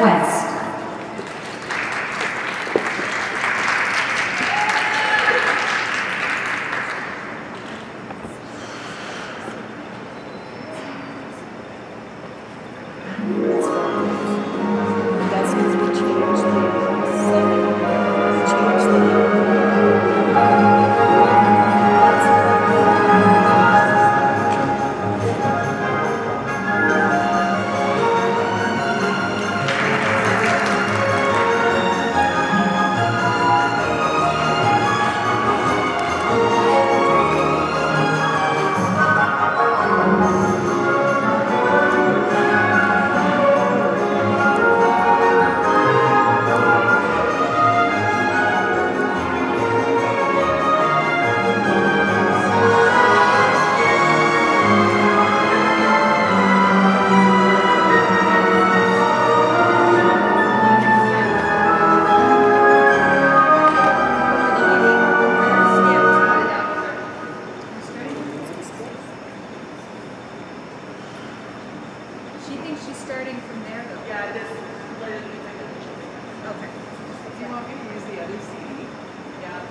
West. Starting from there though. Yeah, it be Okay. Do you want me to use the other CD? Yeah,